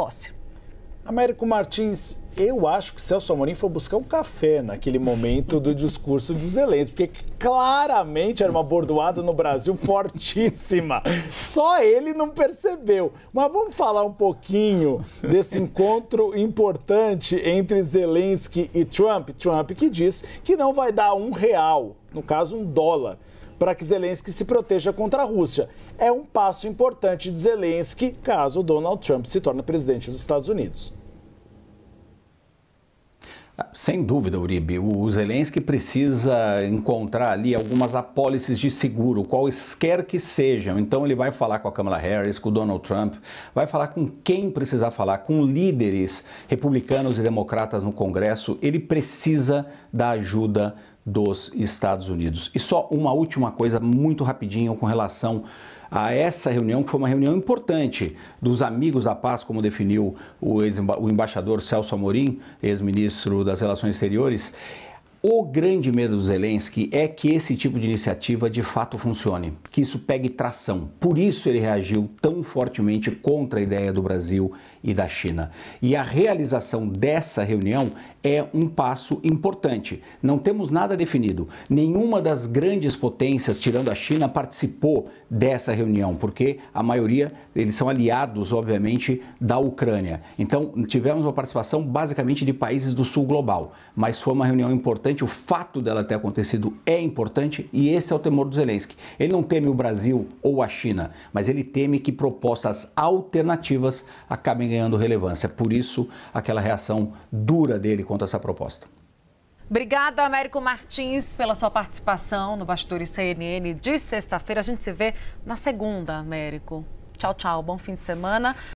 posse. Américo Martins, eu acho que Celso Amorim foi buscar um café naquele momento do discurso dos Zelensky, porque claramente era uma bordoada no Brasil fortíssima. Só ele não percebeu. Mas vamos falar um pouquinho desse encontro importante entre Zelensky e Trump. Trump que diz que não vai dar um real, no caso um dólar, para que Zelensky se proteja contra a Rússia. É um passo importante de Zelensky caso Donald Trump se torne presidente dos Estados Unidos. Sem dúvida, Uribe. O Zelensky precisa encontrar ali algumas apólices de seguro, quaisquer que sejam. Então ele vai falar com a Kamala Harris, com o Donald Trump, vai falar com quem precisar falar, com líderes republicanos e democratas no Congresso. Ele precisa da ajuda dos Estados Unidos. E só uma última coisa, muito rapidinho, com relação a essa reunião, que foi uma reunião importante dos amigos da paz, como definiu o, o embaixador Celso Amorim, ex-ministro das Relações Exteriores. O grande medo do Zelensky é que esse tipo de iniciativa de fato funcione, que isso pegue tração. Por isso ele reagiu tão fortemente contra a ideia do Brasil e da China. E a realização dessa reunião é um passo importante. Não temos nada definido. Nenhuma das grandes potências, tirando a China, participou dessa reunião, porque a maioria eles são aliados, obviamente, da Ucrânia. Então tivemos uma participação basicamente de países do sul global, mas foi uma reunião importante. O fato dela ter acontecido é importante e esse é o temor do Zelensky. Ele não teme o Brasil ou a China, mas ele teme que propostas alternativas acabem ganhando relevância. Por isso, aquela reação dura dele contra essa proposta. Obrigada, Américo Martins, pela sua participação no Bastidores CNN de sexta-feira. A gente se vê na segunda, Américo. Tchau, tchau. Bom fim de semana.